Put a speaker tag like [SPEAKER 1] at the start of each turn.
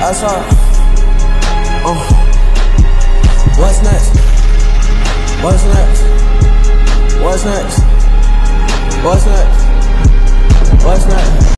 [SPEAKER 1] That's all. Oh. What's next? What's next? What's next? What's next?